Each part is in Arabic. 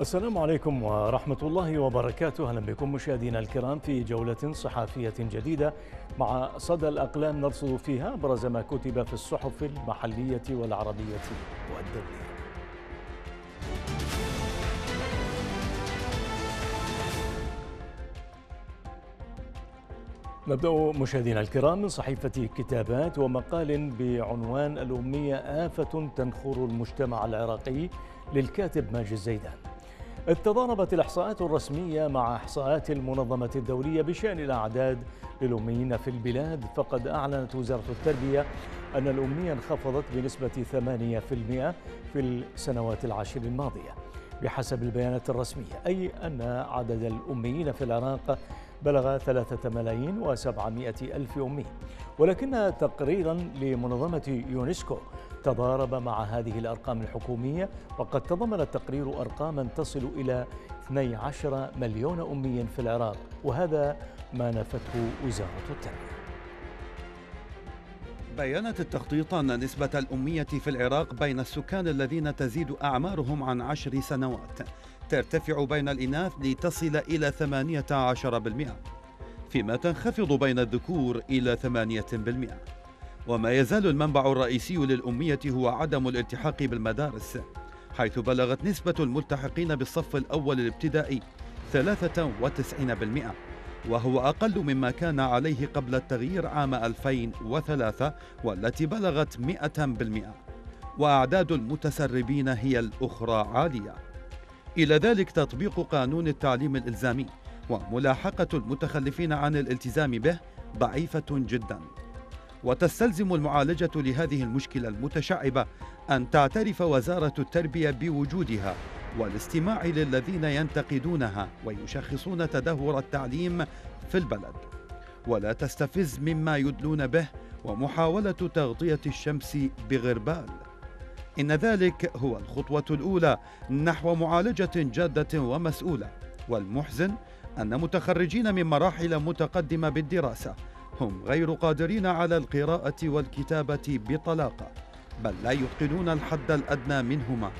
السلام عليكم ورحمة الله وبركاته. أهلا بكم مشاهدينا الكرام في جولة صحافية جديدة مع صدى الأقلام. نرصد فيها أبرز ما كتب في الصحف المحلية والعربية. والدولية نبدأ مشاهدينا الكرام من صحيفة كتابات ومقال بعنوان الأمية آفة تنخر المجتمع العراقي للكاتب ماجد زيدان. تضاربت الإحصاءات الرسمية مع إحصاءات المنظمة الدولية بشأن الأعداد للأميين في البلاد فقد أعلنت وزارة التربية أن الأمية انخفضت بنسبة 8% في السنوات العشر الماضية بحسب البيانات الرسمية أي أن عدد الأميين في العراق بلغ ثلاثة ملايين وسبعمائة ألف أمي. ولكن تقريرا لمنظمة يونسكو تضارب مع هذه الأرقام الحكومية وقد تضمن التقرير أرقاما تصل إلى 12 مليون أمي في العراق وهذا ما نفته وزارة التربية. بيانت التخطيط أن نسبة الأمية في العراق بين السكان الذين تزيد أعمارهم عن عشر سنوات. ترتفع بين الإناث لتصل إلى 18% فيما تنخفض بين الذكور إلى 8% وما يزال المنبع الرئيسي للأمية هو عدم الالتحاق بالمدارس حيث بلغت نسبة الملتحقين بالصف الأول الابتدائي 93% وهو أقل مما كان عليه قبل التغيير عام 2003 والتي بلغت 100% وأعداد المتسربين هي الأخرى عالية. إلى ذلك تطبيق قانون التعليم الإلزامي وملاحقة المتخلفين عن الالتزام به ضعيفة جدا. وتستلزم المعالجة لهذه المشكلة المتشعبة أن تعترف وزارة التربية بوجودها والاستماع للذين ينتقدونها ويشخصون تدهور التعليم في البلد. ولا تستفز مما يدلون به ومحاولة تغطية الشمس بغربال. إن ذلك هو الخطوة الأولى نحو معالجة جادة ومسؤولة والمحزن أن متخرجين من مراحل متقدمة بالدراسة هم غير قادرين على القراءة والكتابة بطلاقة بل لا يتقنون الحد الأدنى منهما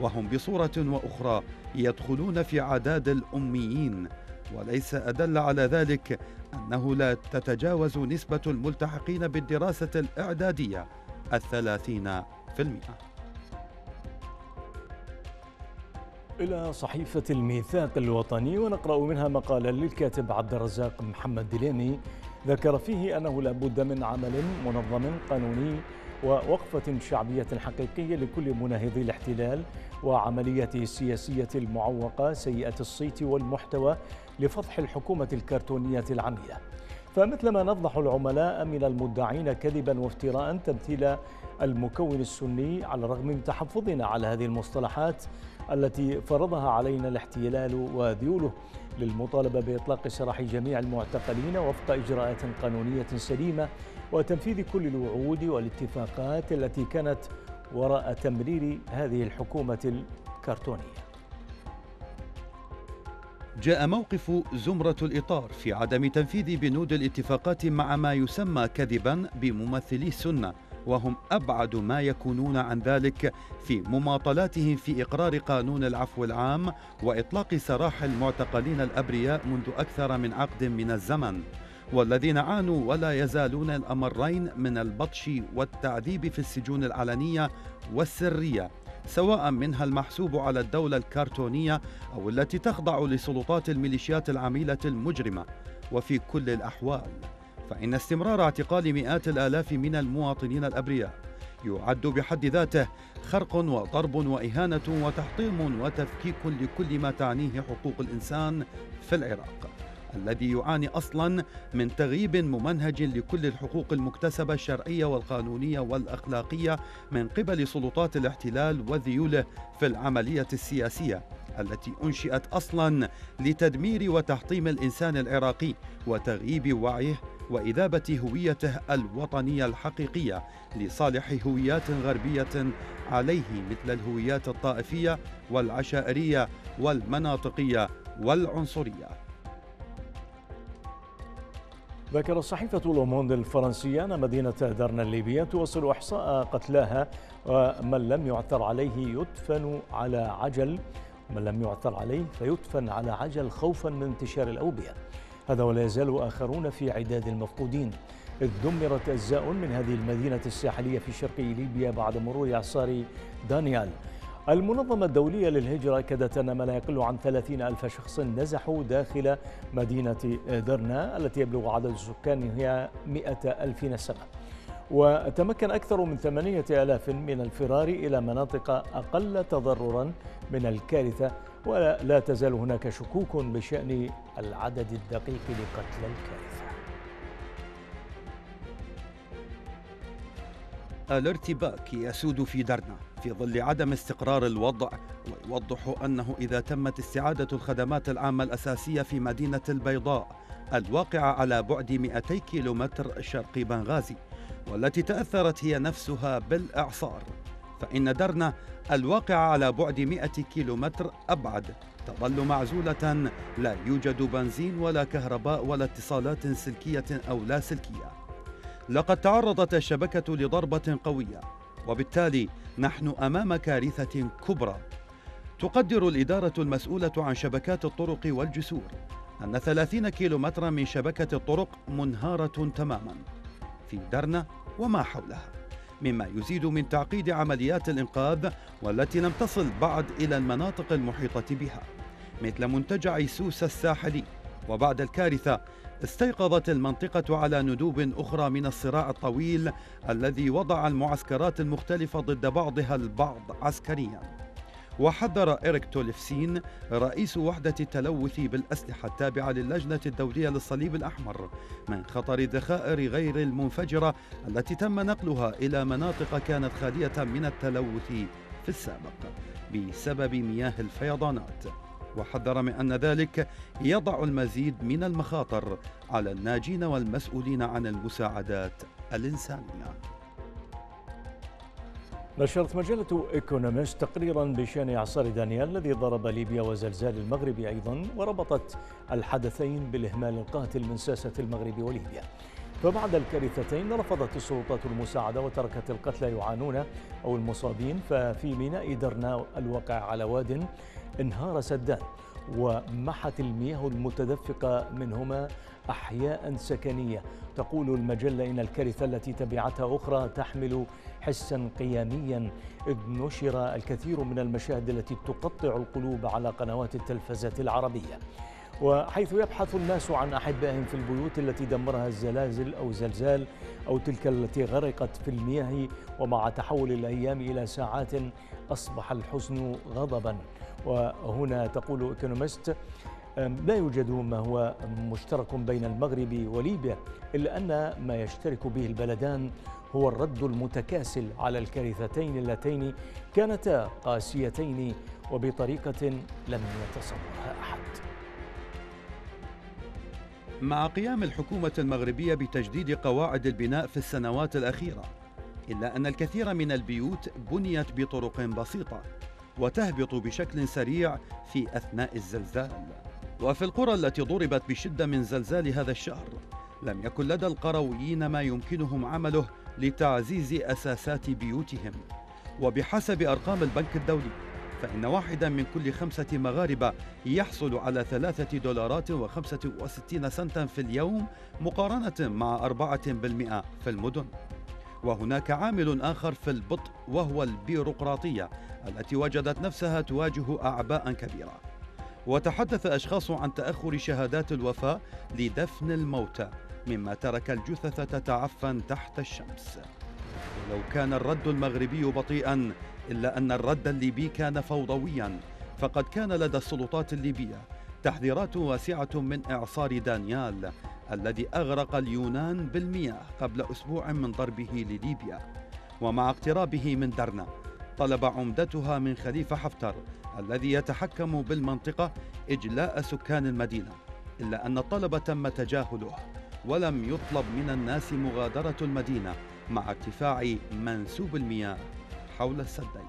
وهم بصورة وأخرى يدخلون في عداد الأميين وليس أدل على ذلك أنه لا تتجاوز نسبة الملتحقين بالدراسة الإعدادية الثلاثين في المئة. إلى صحيفة الميثاق الوطني ونقرأ منها مقالا للكاتب عبد الرزاق محمد دليمي ذكر فيه أنه لابد من عمل منظم قانوني ووقفة شعبية حقيقية لكل مناهضي الاحتلال وعملياته السياسية المعوقة سيئة الصيت والمحتوى لفضح الحكومة الكرتونية العميلة فمثلما نفضح العملاء من المدعين كذبا وافتراء تمثيل المكون السني على الرغم من تحفظنا على هذه المصطلحات. التي فرضها علينا الاحتلال وذيوله للمطالبة بإطلاق سراح جميع المعتقلين وفق إجراءات قانونية سليمة وتنفيذ كل الوعود والاتفاقات التي كانت وراء تمرير هذه الحكومة الكرتونية. جاء موقف زمرة الإطار في عدم تنفيذ بنود الاتفاقات مع ما يسمى كذبا بممثلي السنة. وهم أبعد ما يكونون عن ذلك في مماطلاتهم في إقرار قانون العفو العام وإطلاق سراح المعتقلين الأبرياء منذ أكثر من عقد من الزمن. والذين عانوا ولا يزالون الأمرين من البطش والتعذيب في السجون العلنية والسرية سواء منها المحسوب على الدولة الكرتونية أو التي تخضع لسلطات الميليشيات العميلة المجرمة. وفي كل الأحوال فإن استمرار اعتقال مئات الآلاف من المواطنين الأبرياء يعد بحد ذاته خرق وضرب وإهانة وتحطيم وتفكيك لكل ما تعنيه حقوق الإنسان في العراق الذي يعاني أصلا من تغييب ممنهج لكل الحقوق المكتسبة الشرعية والقانونية والأخلاقية من قبل سلطات الاحتلال وذيوله في العملية السياسية التي أنشئت أصلا لتدمير وتحطيم الإنسان العراقي وتغييب وعيه وإذابة هويته الوطنية الحقيقية لصالح هويات غربية عليه مثل الهويات الطائفية والعشائرية والمناطقية والعنصرية. ذكر صحيفة لوموند الفرنسية أن مدينة درنا الليبية توصل إحصاء قتلاها ومن لم يعثر عليه يدفن على عجل. ومن لم يعثر عليه فيدفن على عجل خوفا من انتشار الأوبئة. هذا ولا يزال آخرون في عداد المفقودين. إذ دمرت أجزاء من هذه المدينة الساحلية في شرق ليبيا بعد مرور إعصار دانيال. المنظمة الدولية للهجرة أكدت أن ما لا يقل عن 30 ألف شخص نزحوا داخل مدينة درنا التي يبلغ عدد سكانها 100 ألف نسمة. وتمكن أكثر من ثمانية آلاف من الفرار إلى مناطق أقل تضررا من الكارثة ولا تزال هناك شكوك بشأن العدد الدقيق لقتل الكارثة. الارتباك يسود في درنا في ظل عدم استقرار الوضع ويوضح أنه إذا تمت استعادة الخدمات العامة الأساسية في مدينة البيضاء الواقعة على بعد 200 كيلومتر شرق بنغازي والتي تأثرت هي نفسها بالإعصار. فإن درنا الواقعة على بعد 100 كيلومتر أبعد. تظل معزولة لا يوجد بنزين ولا كهرباء ولا اتصالات سلكية أو لا سلكية. لقد تعرضت الشبكة لضربة قوية وبالتالي نحن أمام كارثة كبرى. تقدر الإدارة المسؤولة عن شبكات الطرق والجسور أن 30 كيلومترا من شبكة الطرق منهارة تماما. في درنا وما حولها. مما يزيد من تعقيد عمليات الإنقاذ والتي لم تصل بعد إلى المناطق المحيطة بها مثل منتجع سوسة الساحلي. وبعد الكارثة استيقظت المنطقة على ندوب أخرى من الصراع الطويل الذي وضع المعسكرات المختلفة ضد بعضها البعض عسكريا. وحذر إريك تولفسين رئيس وحدة التلوث بالأسلحة التابعة للجنة الدولية للصليب الأحمر من خطر الذخائر غير المنفجرة التي تم نقلها إلى مناطق كانت خالية من التلوث في السابق بسبب مياه الفيضانات. وحذر من أن ذلك يضع المزيد من المخاطر على الناجين والمسؤولين عن المساعدات الإنسانية. نشرت مجلة إيكونوميست تقريرا بشأن إعصار دانيال الذي ضرب ليبيا وزلزال المغرب أيضا وربطت الحدثين بالإهمال القاتل من ساسة المغرب وليبيا. فبعد الكارثتين رفضت السلطات المساعدة وتركت القتلى يعانون أو المصابين ففي ميناء درنا الواقع على واد انهار سدان ومحت المياه المتدفقة منهما أحياء سكنية. تقول المجلة إن الكارثة التي تبعتها أخرى تحمل حسا قياميا إذ نشر الكثير من المشاهد التي تقطع القلوب على قنوات التلفزة العربية. وحيث يبحث الناس عن أحبائهم في البيوت التي دمرها الزلازل أو زلزال أو تلك التي غرقت في المياه ومع تحول الأيام إلى ساعات أصبح الحزن غضبا. وهنا تقول إيكونومست لا يوجد ما هو مشترك بين المغرب وليبيا إلا أن ما يشترك به البلدان هو الرد المتكاسل على الكارثتين اللتين كانتا قاسيتين وبطريقة لم يتصورها أحد. مع قيام الحكومة المغربية بتجديد قواعد البناء في السنوات الأخيرة إلا أن الكثير من البيوت بنيت بطرق بسيطة وتهبط بشكل سريع في أثناء الزلزال. وفي القرى التي ضربت بشدة من زلزال هذا الشهر لم يكن لدى القرويين ما يمكنهم عمله لتعزيز أساسات بيوتهم. وبحسب أرقام البنك الدولي فإن واحدا من كل خمسة مغاربة يحصل على ثلاثة دولارات وخمسة وستين سنتا في اليوم مقارنة مع أربعة بالمئة في المدن. وهناك عامل آخر في البطء وهو البيروقراطية التي وجدت نفسها تواجه أعباء كبيرة وتحدث أشخاص عن تأخر شهادات الوفاة لدفن الموتى مما ترك الجثث تتعفن تحت الشمس. ولو كان الرد المغربي بطيئا إلا أن الرد الليبي كان فوضويا فقد كان لدى السلطات الليبية تحذيرات واسعة من إعصار دانيال الذي أغرق اليونان بالمياه قبل أسبوع من ضربه لليبيا. ومع اقترابه من درنا طلب عمدتها من خليفة حفتر الذي يتحكم بالمنطقة إجلاء سكان المدينة إلا أن الطلب تم تجاهله ولم يطلب من الناس مغادرة المدينة مع ارتفاع منسوب المياه حول السدين.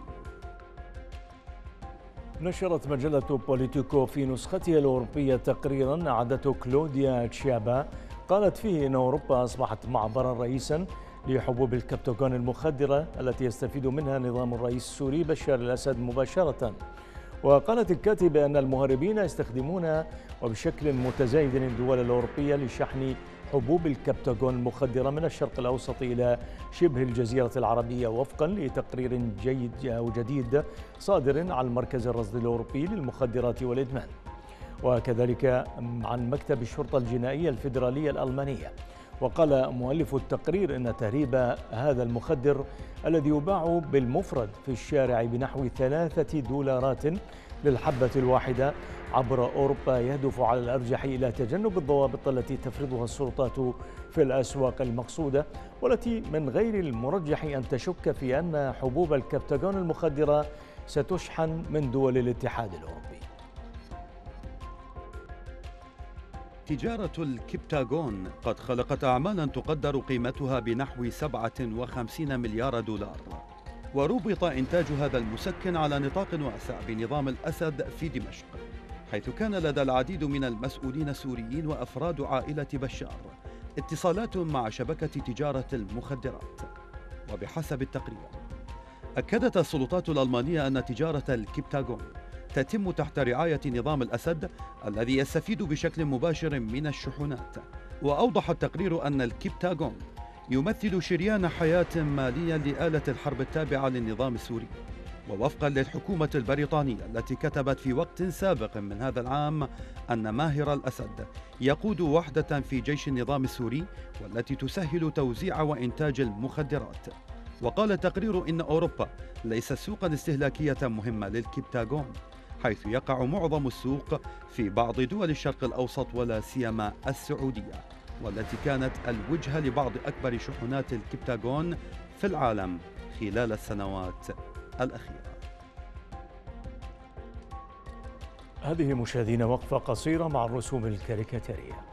نشرت مجلة بوليتيكو في نسختها الأوروبية تقريرا أعدته كلوديا تشيابا قالت فيه أن أوروبا أصبحت معبرا رئيسا لحبوب الكبتاغون المخدرة التي يستفيد منها نظام الرئيس السوري بشار الأسد مباشرة. وقالت الكاتبة أن المهربين يستخدمون وبشكل متزايد الدول الأوروبية لشحن حبوب الكبتاغون المخدرة من الشرق الأوسط إلى شبه الجزيرة العربية وفقا لتقرير جيد أو جديد صادر عن المركز الرصد الأوروبي للمخدرات والإدمان. وكذلك عن مكتب الشرطة الجنائية الفيدرالية الألمانية. وقال مؤلف التقرير إن تهريب هذا المخدر الذي يباع بالمفرد في الشارع بنحو ثلاثة دولارات للحبة الواحدة عبر أوروبا يهدف على الأرجح إلى تجنب الضوابط التي تفرضها السلطات في الأسواق المقصودة والتي من غير المرجح أن تشك في أن حبوب الكبتاغون المخدرة ستشحن من دول الاتحاد الأوروبي. تجارة الكبتاغون قد خلقت أعمالا تقدر قيمتها بنحو 57 مليار دولار. وربط إنتاج هذا المسكن على نطاق واسع بنظام الأسد في دمشق حيث كان لدى العديد من المسؤولين السوريين وأفراد عائلة بشار اتصالات مع شبكة تجارة المخدرات. وبحسب التقرير أكدت السلطات الألمانية أن تجارة الكبتاغون تتم تحت رعاية نظام الأسد الذي يستفيد بشكل مباشر من الشحنات. وأوضح التقرير أن الكبتاغون يمثل شريان حياة ماليا لآلة الحرب التابعة للنظام السوري. ووفقا للحكومة البريطانية التي كتبت في وقت سابق من هذا العام أن ماهر الأسد يقود وحدة في جيش النظام السوري والتي تسهل توزيع وإنتاج المخدرات. وقال التقرير إن أوروبا ليست سوقا استهلاكية مهمة للكبتاغون حيث يقع معظم السوق في بعض دول الشرق الأوسط ولا سيما السعودية والتي كانت الوجهة لبعض أكبر شحنات الكبتاغون في العالم خلال السنوات الأخيرة. هذه مشاهدينا وقفة قصيرة مع الرسوم الكاريكاتيرية.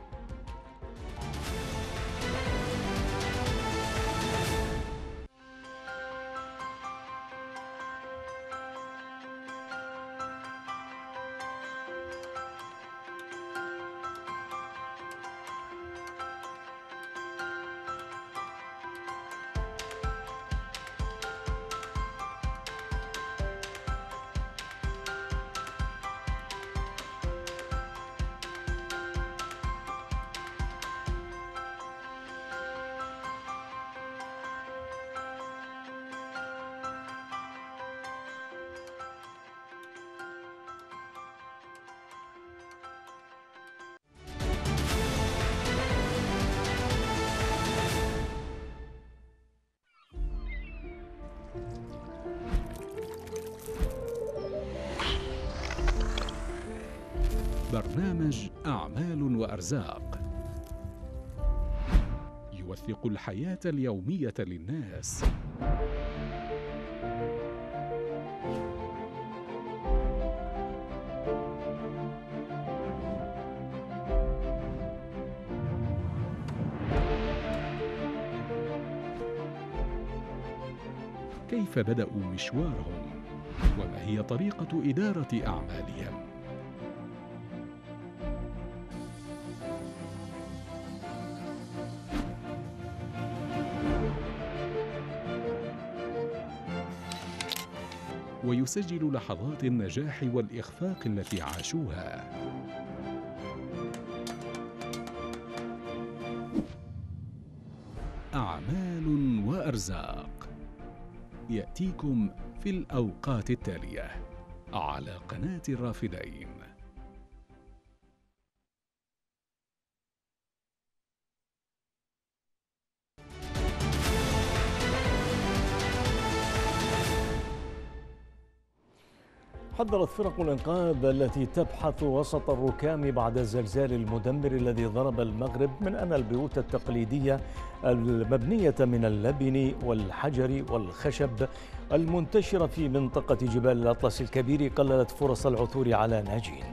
برنامج أعمال وأرزاق. يوثق الحياة اليومية للناس. كيف بدأوا مشوارهم؟ وما هي طريقة إدارة أعمالهم؟ ويسجل لحظات النجاح والإخفاق التي عاشوها. أعمال وأرزاق. يأتيكم في الأوقات التالية على قناة الرافدين. حذرت فرق الإنقاذ التي تبحث وسط الركام بعد الزلزال المدمر الذي ضرب المغرب من أن البيوت التقليدية المبنية من اللبن والحجر والخشب المنتشرة في منطقة جبال الأطلس الكبير قللت فرص العثور على ناجين.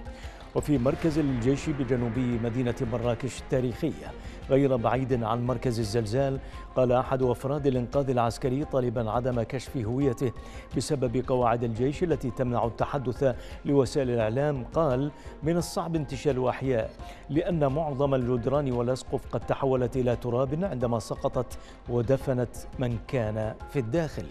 وفي مركز الجيش بجنوب مدينة مراكش التاريخية غير بعيد عن مركز الزلزال. قال أحد أفراد الإنقاذ العسكري طالبا عدم كشف هويته بسبب قواعد الجيش التي تمنع التحدث لوسائل الإعلام. قال من الصعب انتشال أحياء لأن معظم الجدران والأسقف قد تحولت إلى تراب عندما سقطت ودفنت من كان في الداخل.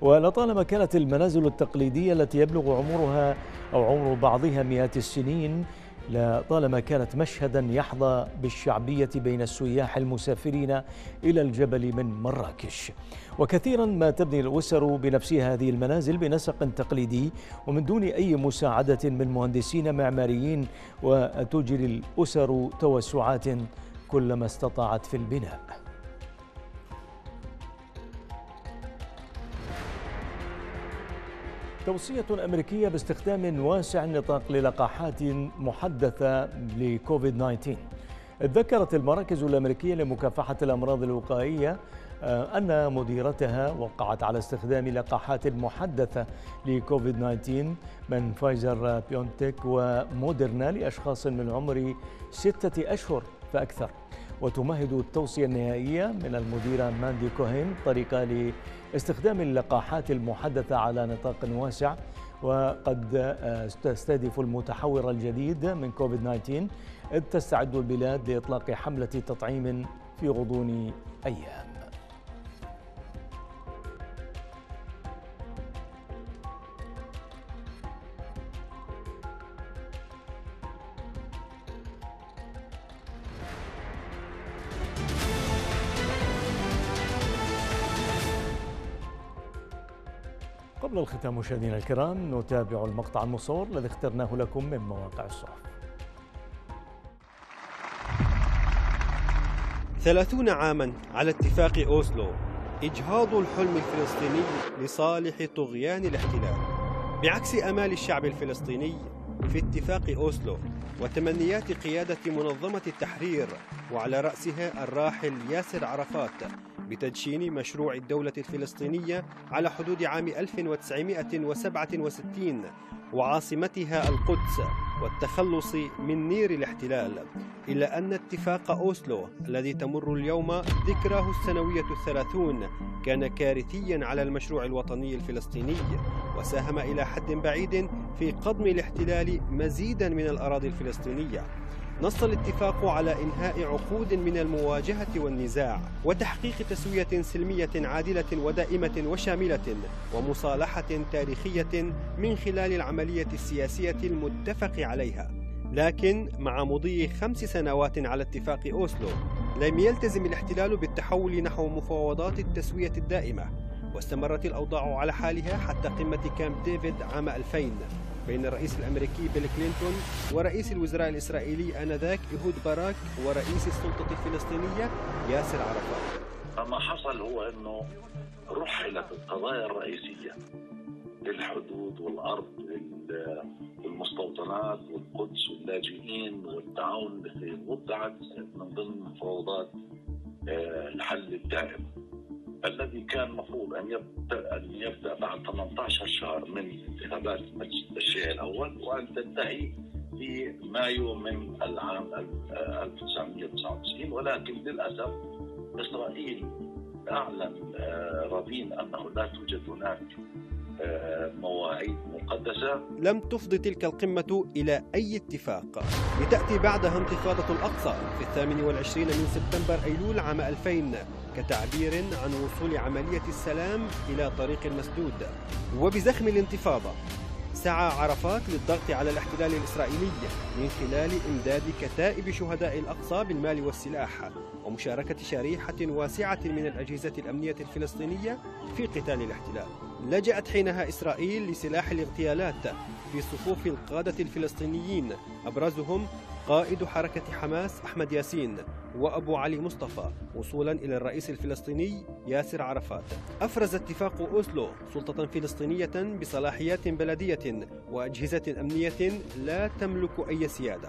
ولطالما كانت المنازل التقليدية التي يبلغ عمرها أو عمر بعضها مئات السنين لطالما كانت مشهدا يحظى بالشعبية بين السياح المسافرين إلى الجبل من مراكش. وكثيرا ما تبني الأسر بنفسها هذه المنازل بنسق تقليدي ومن دون أي مساعدة من مهندسين معماريين وتجري الأسر توسعات كلما استطاعت في البناء. توصية أمريكية باستخدام واسع النطاق للقاحات محدثة لكوفيد 19 ذكرت المراكز الأمريكية لمكافحة الأمراض الوقائية آه، أن مديرتها وقعت على استخدام لقاحات محدثة لكوفيد 19 من فايزر بيونتك ومودرنا لأشخاص من عمر ستة أشهر فأكثر. وتمهد التوصية النهائية من المديرة ماندي كوهين طريقة لاستخدام اللقاحات المحدثة على نطاق واسع وقد آه، تستهدف المتحور الجديد من كوفيد 19 إذ تستعد البلاد لإطلاق حملة تطعيم في غضون أيام. قبل الختام مشاهدينا الكرام نتابع المقطع المصور الذي اخترناه لكم من مواقع الصحف. ثلاثون عاما على اتفاق أوسلو إجهاض الحلم الفلسطيني لصالح طغيان الاحتلال. بعكس أمال الشعب الفلسطيني في اتفاق أوسلو وتمنيات قيادة منظمة التحرير وعلى رأسها الراحل ياسر عرفات بتدشين مشروع الدولة الفلسطينية على حدود عام 1967 وعاصمتها القدس والتخلص من نير الاحتلال إلا أن اتفاق أوسلو الذي تمر اليوم ذكراه السنوية الثلاثون كان كارثيا على المشروع الوطني الفلسطيني وساهم إلى حد بعيد في قضم الاحتلال مزيدا من الأراضي الفلسطينية. نص الاتفاق على إنهاء عقود من المواجهة والنزاع وتحقيق تسوية سلمية عادلة ودائمة وشاملة ومصالحة تاريخية من خلال العملية السياسية المتفق عليها. لكن مع مضي خمس سنوات على اتفاق أوسلو لم يلتزم الاحتلال بالتحول نحو مفاوضات التسوية الدائمة واستمرت الأوضاع على حالها حتى قمة كامب ديفيد عام 2000 بين الرئيس الأمريكي بيل كلينتون ورئيس الوزراء الإسرائيلي آنذاك إيهود باراك ورئيس السلطة الفلسطينية ياسر عرفات. فما حصل هو أنه رحلت القضايا الرئيسية الحدود والأرض والمستوطنات والقدس واللاجئين والتعاون وضعت من ضمن مفاوضات آه، الحل الدائم. الذي كان المفروض أن يبدا أن يبدأ بعد 18 شهر من انتخابات التشريع الأول وأن تنتهي في مايو من العام 1999 ولكن للأسف إسرائيل أعلن آه، رابين أنه لا توجد هناك آه، مواعيد مقدسة. لم تفض تلك القمة إلى أي اتفاق. لتأتي بعدها انتفاضة الأقصى في الثامن والعشرين من سبتمبر أيلول عام 2000 كتعبير عن وصول عملية السلام إلى طريق مسدود وبزخم الانتفاضة. سعى عرفات للضغط على الاحتلال الإسرائيلي من خلال إمداد كتائب شهداء الأقصى بالمال والسلاح ومشاركة شريحة واسعة من الأجهزة الأمنية الفلسطينية في قتال الاحتلال. لجأت حينها إسرائيل لسلاح الاغتيالات في صفوف القادة الفلسطينيين أبرزهم قائد حركة حماس أحمد ياسين وأبو علي مصطفى وصولا إلى الرئيس الفلسطيني ياسر عرفات. أفرز اتفاق أوسلو سلطة فلسطينية بصلاحيات بلدية وأجهزة أمنية لا تملك أي سيادة.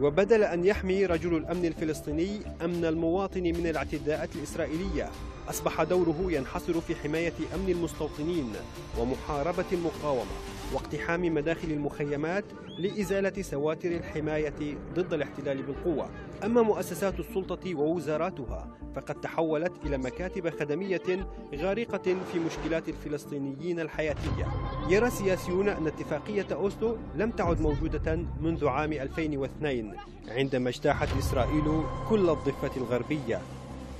وبدل أن يحمي رجل الأمن الفلسطيني أمن المواطن من الاعتداءات الإسرائيلية أصبح دوره ينحصر في حماية أمن المستوطنين ومحاربة المقاومة. واقتحام مداخل المخيمات لإزالة سواتر الحماية ضد الاحتلال بالقوة. أما مؤسسات السلطة ووزاراتها فقد تحولت إلى مكاتب خدمية غارقة في مشكلات الفلسطينيين الحياتية. يرى سياسيون أن اتفاقية أوسلو لم تعد موجودة منذ عام 2002 عندما اجتاحت إسرائيل كل الضفة الغربية.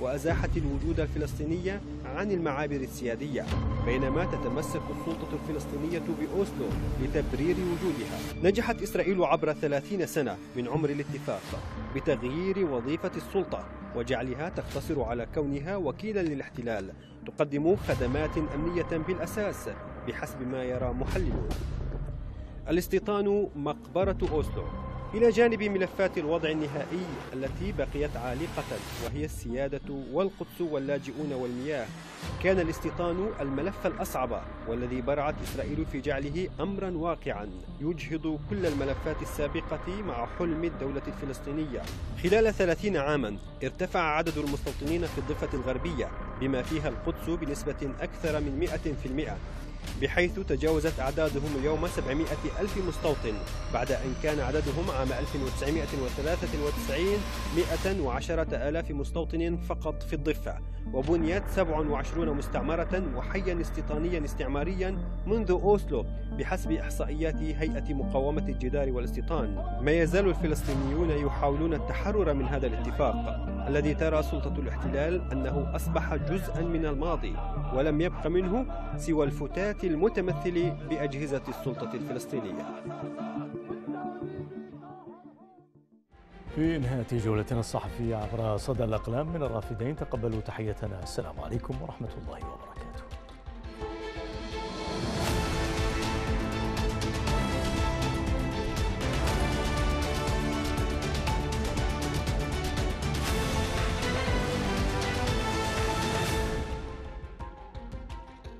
وأزاحت الوجود الفلسطيني عن المعابر السيادية بينما تتمسك السلطة الفلسطينية بأوسلو لتبرير وجودها. نجحت إسرائيل عبر ثلاثين سنة من عمر الاتفاق بتغيير وظيفة السلطة وجعلها تقتصر على كونها وكيلا للاحتلال تقدم خدمات أمنية بالأساس بحسب ما يرى محللون. الاستيطان مقبرة أوسلو. إلى جانب ملفات الوضع النهائي التي بقيت عالقة وهي السيادة والقدس واللاجئون والمياه. كان الاستيطان الملف الأصعب والذي برعت إسرائيل في جعله أمرا واقعا. يجهض كل الملفات السابقة مع حلم الدولة الفلسطينية. خلال ثلاثين عاما ارتفع عدد المستوطنين في الضفة الغربية بما فيها القدس بنسبة أكثر من 100% بحيث تجاوزت أعدادهم اليوم 700 ألف مستوطن بعد أن كان عددهم عام 1993 110 ألاف مستوطن فقط في الضفة وبنيت 27 مستعمرة وحيا استيطانيا استعماريا منذ أوسلو بحسب إحصائيات هيئة مقاومة الجدار والاستيطان. ما يزال الفلسطينيون يحاولون التحرر من هذا الاتفاق. الذي ترى سلطة الاحتلال أنه أصبح جزءا من الماضي ولم يبق منه سوى الفتات المتمثل بأجهزة السلطة الفلسطينية. في نهاية جولتنا الصحفية عبر صدى الأقلام من الرافدين تقبلوا تحيتنا. السلام عليكم ورحمة الله وبركاته.